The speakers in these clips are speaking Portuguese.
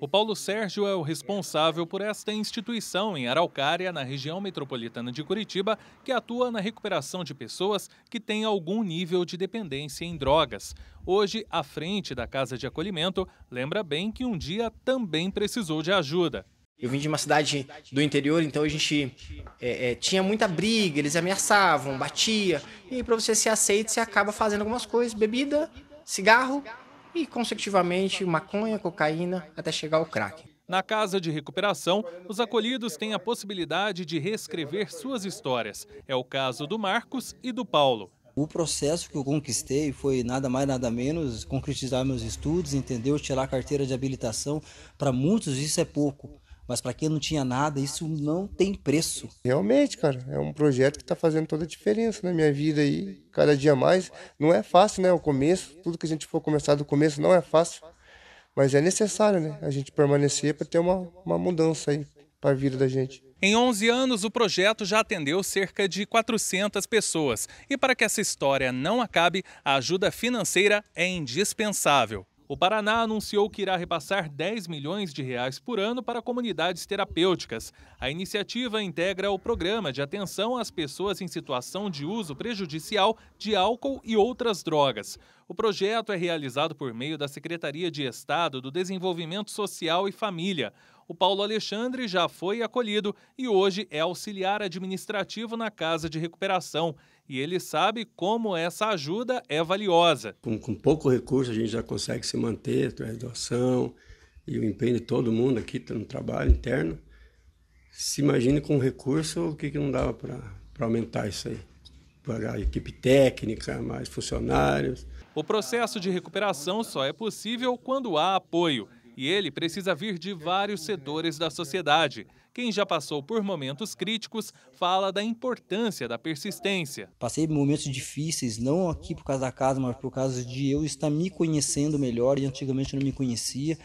O Paulo Sérgio é o responsável por esta instituição em Araucária, na região metropolitana de Curitiba, que atua na recuperação de pessoas que têm algum nível de dependência em drogas. Hoje, à frente da casa de acolhimento, lembra bem que um dia também precisou de ajuda. Eu vim de uma cidade do interior, então a gente é, é, tinha muita briga, eles ameaçavam, batia. E para você ser aceito, você acaba fazendo algumas coisas: bebida, cigarro e, consecutivamente, maconha, cocaína, até chegar ao crack. Na casa de recuperação, os acolhidos têm a possibilidade de reescrever suas histórias. É o caso do Marcos e do Paulo. O processo que eu conquistei foi nada mais nada menos concretizar meus estudos, entendeu? Tirar a carteira de habilitação. Para muitos isso é pouco, mas para quem não tinha nada, isso não tem preço. Realmente, cara, é um projeto que está fazendo toda a diferença na minha vida aí, cada dia mais. Não é fácil, né? O começo, tudo que a gente for começar do começo não é fácil, mas é necessário, né? A gente permanecer para ter uma, uma mudança aí para a vida da gente. Em 11 anos, o projeto já atendeu cerca de 400 pessoas. E para que essa história não acabe, a ajuda financeira é indispensável. O Paraná anunciou que irá repassar 10 milhões de reais por ano para comunidades terapêuticas. A iniciativa integra o programa de atenção às pessoas em situação de uso prejudicial de álcool e outras drogas. O projeto é realizado por meio da Secretaria de Estado do Desenvolvimento Social e Família. O Paulo Alexandre já foi acolhido e hoje é auxiliar administrativo na Casa de Recuperação. E ele sabe como essa ajuda é valiosa. Com, com pouco recurso, a gente já consegue se manter, a doação e o empenho de todo mundo aqui no trabalho interno. Se imagine com recurso, o que, que não dava para aumentar isso aí? Para a equipe técnica, mais funcionários. O processo de recuperação só é possível quando há apoio. E ele precisa vir de vários setores da sociedade. Quem já passou por momentos críticos fala da importância da persistência. Passei momentos difíceis, não aqui por causa da casa, mas por causa de eu estar me conhecendo melhor e antigamente eu não me conhecia.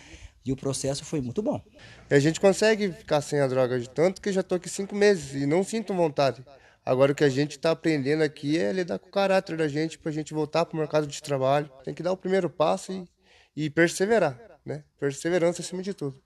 E o processo foi muito bom. A gente consegue ficar sem a droga de tanto que já estou aqui cinco meses e não sinto vontade. Agora o que a gente está aprendendo aqui é lidar com o caráter da gente para a gente voltar para o mercado de trabalho. Tem que dar o primeiro passo e, e perseverar, né? Perseverança acima de tudo.